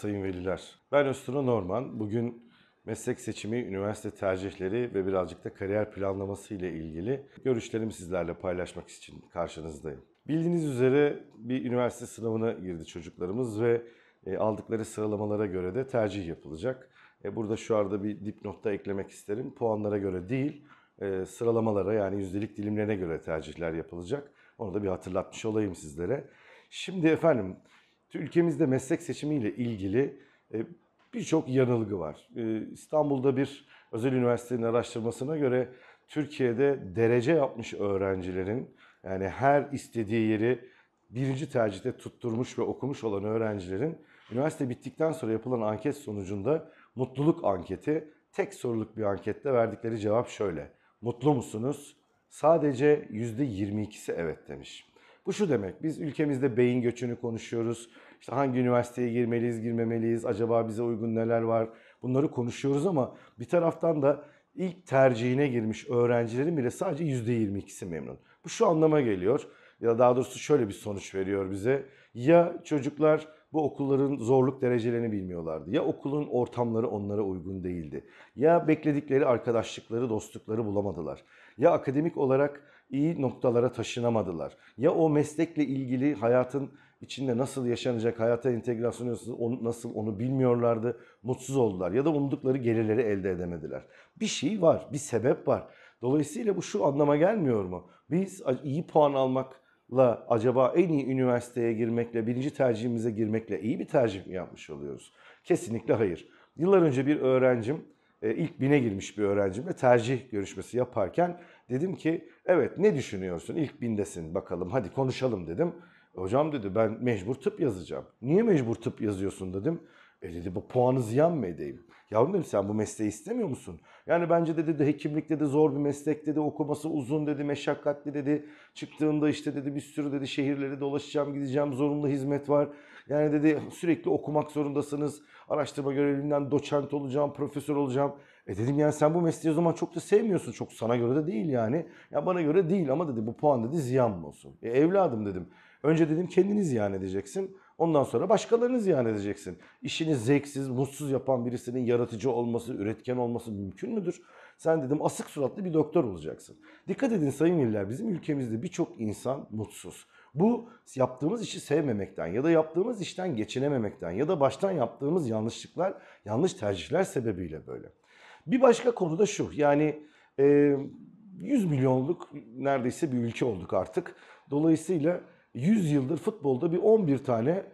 Sayın veliler. Ben Öztürk Norman. Bugün meslek seçimi, üniversite tercihleri ve birazcık da kariyer planlaması ile ilgili görüşlerimi sizlerle paylaşmak için karşınızdayım. Bildiğiniz üzere bir üniversite sınavına girdi çocuklarımız ve e, aldıkları sıralamalara göre de tercih yapılacak. E, Burada şu arada bir dipnotta eklemek isterim. Puanlara göre değil, e, sıralamalara yani yüzdelik dilimlerine göre tercihler yapılacak. Onu da bir hatırlatmış olayım sizlere. Şimdi efendim ülkemizde meslek seçimiyle ilgili e, birçok yanılgı var. E, İstanbul'da bir özel üniversitenin araştırmasına göre Türkiye'de derece yapmış öğrencilerin yani her istediği yeri birinci tercihte tutturmuş ve okumuş olan öğrencilerin üniversite bittikten sonra yapılan anket sonucunda mutluluk anketi tek soruluk bir ankette verdikleri cevap şöyle. Mutlu musunuz? Sadece %22'si evet demiş. Bu şu demek, biz ülkemizde beyin göçünü konuşuyoruz. İşte hangi üniversiteye girmeliyiz, girmemeliyiz, acaba bize uygun neler var bunları konuşuyoruz ama bir taraftan da ilk tercihine girmiş öğrencilerin bile sadece %22'si memnun. Bu şu anlama geliyor ya daha doğrusu şöyle bir sonuç veriyor bize. Ya çocuklar bu okulların zorluk derecelerini bilmiyorlardı. Ya okulun ortamları onlara uygun değildi. Ya bekledikleri arkadaşlıkları, dostlukları bulamadılar. Ya akademik olarak iyi noktalara taşınamadılar. Ya o meslekle ilgili hayatın içinde nasıl yaşanacak, hayata entegrasyon onu, nasıl onu bilmiyorlardı, mutsuz oldular. Ya da umdukları gelirleri elde edemediler. Bir şey var, bir sebep var. Dolayısıyla bu şu anlama gelmiyor mu? Biz iyi puan almakla acaba en iyi üniversiteye girmekle, birinci tercihimize girmekle iyi bir tercih mi yapmış oluyoruz? Kesinlikle hayır. Yıllar önce bir öğrencim, e, ilk bine girmiş bir öğrencimle tercih görüşmesi yaparken dedim ki evet ne düşünüyorsun ilk bindesin bakalım hadi konuşalım dedim. Hocam dedi ben mecbur tıp yazacağım. Niye mecbur tıp yazıyorsun dedim. E dedi bu puanı ziyan mı edeyim? Yavrum dedim sen bu mesleği istemiyor musun? Yani bence de dedi hekimlik dedi zor bir meslek dedi okuması uzun dedi meşakkatli dedi. Çıktığımda işte dedi bir sürü dedi şehirleri dolaşacağım gideceğim zorunlu hizmet var. Yani dedi sürekli okumak zorundasınız. Araştırma görevliliğinden doçent olacağım, profesör olacağım. E dedim yani sen bu mesleği o zaman çok da sevmiyorsun. Çok sana göre de değil yani. Ya bana göre değil ama dedi bu puan dedi ziyan olsun? E evladım dedim. Önce dedim kendini ziyan edeceksin. Ondan sonra başkalarını ziyan edeceksin. İşini zevksiz, mutsuz yapan birisinin yaratıcı olması, üretken olması mümkün müdür? Sen dedim asık suratlı bir doktor olacaksın. Dikkat edin sayın veliler bizim ülkemizde birçok insan mutsuz. Bu yaptığımız işi sevmemekten ya da yaptığımız işten geçinememekten ya da baştan yaptığımız yanlışlıklar, yanlış tercihler sebebiyle böyle. Bir başka konu da şu yani e, 100 milyonluk neredeyse bir ülke olduk artık. Dolayısıyla 100 yıldır futbolda bir 11 tane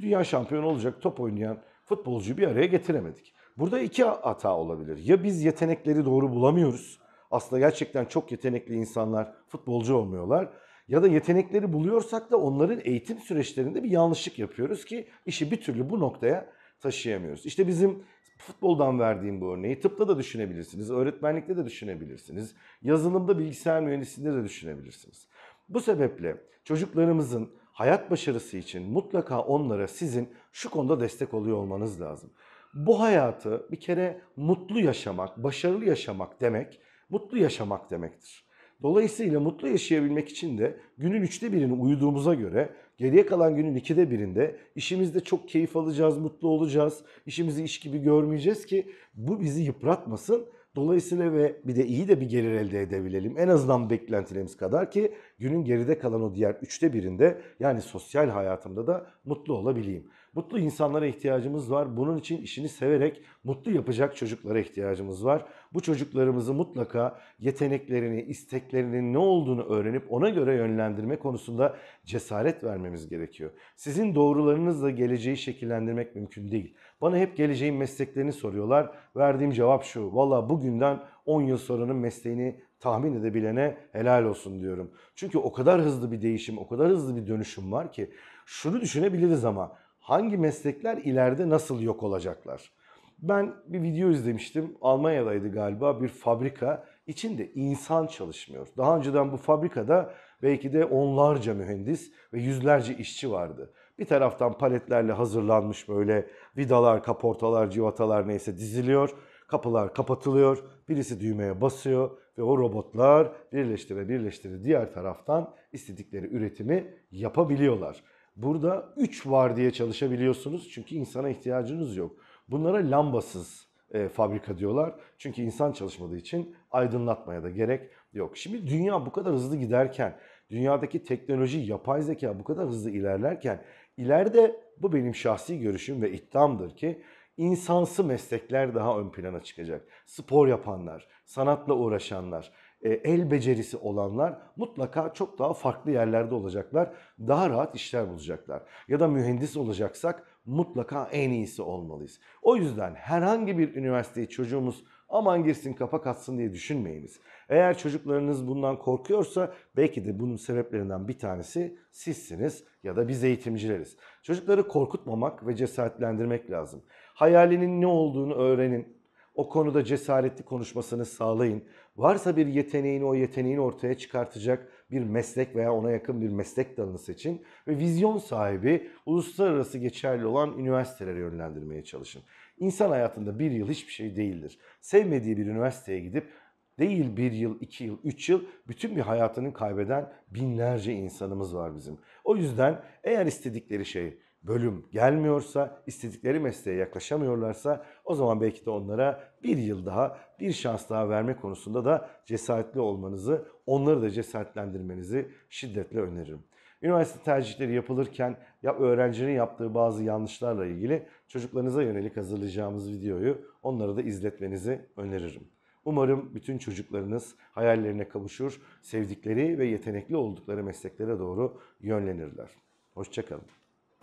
dünya şampiyonu olacak top oynayan futbolcuyu bir araya getiremedik. Burada iki hata olabilir. Ya biz yetenekleri doğru bulamıyoruz. Aslında gerçekten çok yetenekli insanlar futbolcu olmuyorlar. Ya da yetenekleri buluyorsak da onların eğitim süreçlerinde bir yanlışlık yapıyoruz ki işi bir türlü bu noktaya taşıyamıyoruz. İşte bizim futboldan verdiğim bu örneği tıpta da düşünebilirsiniz, öğretmenlikte de düşünebilirsiniz, yazılımda bilgisayar mühendisliğinde de düşünebilirsiniz. Bu sebeple çocuklarımızın hayat başarısı için mutlaka onlara sizin şu konuda destek oluyor olmanız lazım. Bu hayatı bir kere mutlu yaşamak, başarılı yaşamak demek, mutlu yaşamak demektir. Dolayısıyla mutlu yaşayabilmek için de günün üçte birini uyuduğumuza göre geriye kalan günün ikide birinde işimizde çok keyif alacağız, mutlu olacağız. İşimizi iş gibi görmeyeceğiz ki bu bizi yıpratmasın. Dolayısıyla ve bir de iyi de bir gelir elde edebilelim. En azından beklentilerimiz kadar ki günün geride kalan o diğer üçte birinde yani sosyal hayatımda da mutlu olabileyim. Mutlu insanlara ihtiyacımız var. Bunun için işini severek mutlu yapacak çocuklara ihtiyacımız var. Bu çocuklarımızı mutlaka yeteneklerini, isteklerinin ne olduğunu öğrenip ona göre yönlendirme konusunda cesaret vermemiz gerekiyor. Sizin doğrularınızla geleceği şekillendirmek mümkün değil. Bana hep geleceğin mesleklerini soruyorlar. Verdiğim cevap şu. Valla bugünden 10 yıl sonranın mesleğini tahmin edebilene helal olsun diyorum. Çünkü o kadar hızlı bir değişim, o kadar hızlı bir dönüşüm var ki şunu düşünebiliriz ama hangi meslekler ileride nasıl yok olacaklar? Ben bir video izlemiştim. Almanya'daydı galiba bir fabrika. içinde insan çalışmıyor. Daha önceden bu fabrikada belki de onlarca mühendis ve yüzlerce işçi vardı. Bir taraftan paletlerle hazırlanmış böyle vidalar, kaportalar, civatalar neyse diziliyor. Kapılar kapatılıyor. Birisi düğmeye basıyor ve o robotlar birleştire birleştire diğer taraftan istedikleri üretimi yapabiliyorlar. Burada 3 var diye çalışabiliyorsunuz çünkü insana ihtiyacınız yok. Bunlara lambasız e, fabrika diyorlar. Çünkü insan çalışmadığı için aydınlatmaya da gerek yok. Şimdi dünya bu kadar hızlı giderken, dünyadaki teknoloji, yapay zeka bu kadar hızlı ilerlerken, ileride bu benim şahsi görüşüm ve iddiamdır ki insansı meslekler daha ön plana çıkacak. Spor yapanlar, sanatla uğraşanlar, el becerisi olanlar mutlaka çok daha farklı yerlerde olacaklar. Daha rahat işler bulacaklar. Ya da mühendis olacaksak mutlaka en iyisi olmalıyız. O yüzden herhangi bir üniversiteyi çocuğumuz aman girsin kapak atsın diye düşünmeyiniz. Eğer çocuklarınız bundan korkuyorsa belki de bunun sebeplerinden bir tanesi sizsiniz ya da biz eğitimcileriz. Çocukları korkutmamak ve cesaretlendirmek lazım. Hayalinin ne olduğunu öğrenin. O konuda cesaretli konuşmasını sağlayın. Varsa bir yeteneğini o yeteneğini ortaya çıkartacak bir meslek veya ona yakın bir meslek dalını seçin ve vizyon sahibi uluslararası geçerli olan üniversitelere yönlendirmeye çalışın. İnsan hayatında bir yıl hiçbir şey değildir. Sevmediği bir üniversiteye gidip değil bir yıl, iki yıl, üç yıl bütün bir hayatını kaybeden binlerce insanımız var bizim. O yüzden eğer istedikleri şey bölüm gelmiyorsa, istedikleri mesleğe yaklaşamıyorlarsa o zaman belki de onlara bir yıl daha, bir şans daha verme konusunda da cesaretli olmanızı, onları da cesaretlendirmenizi şiddetle öneririm. Üniversite tercihleri yapılırken ya öğrencinin yaptığı bazı yanlışlarla ilgili çocuklarınıza yönelik hazırlayacağımız videoyu onlara da izletmenizi öneririm. Umarım bütün çocuklarınız hayallerine kavuşur, sevdikleri ve yetenekli oldukları mesleklere doğru yönlenirler. Hoşçakalın.